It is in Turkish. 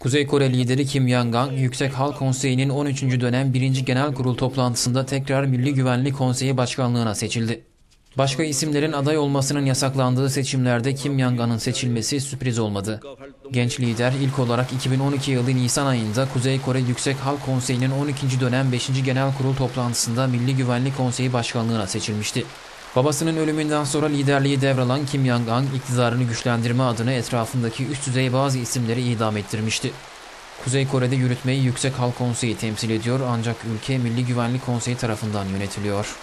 Kuzey Kore lideri Kim Yang-gang, Yüksek Halk Konseyi'nin 13. dönem 1. Genel Kurul toplantısında tekrar Milli Güvenlik Konseyi Başkanlığına seçildi. Başka isimlerin aday olmasının yasaklandığı seçimlerde Kim Yang-gan'ın seçilmesi sürpriz olmadı. Genç lider ilk olarak 2012 yılı Nisan ayında Kuzey Kore Yüksek Halk Konseyi'nin 12. dönem 5. Genel Kurul toplantısında Milli Güvenlik Konseyi Başkanlığına seçilmişti. Babasının ölümünden sonra liderliği devralan Kim Jong-un iktidarını güçlendirme adına etrafındaki üst düzey bazı isimleri idam ettirmişti. Kuzey Kore'de yürütmeyi Yüksek Halk Konseyi temsil ediyor ancak ülke Milli Güvenlik Konseyi tarafından yönetiliyor.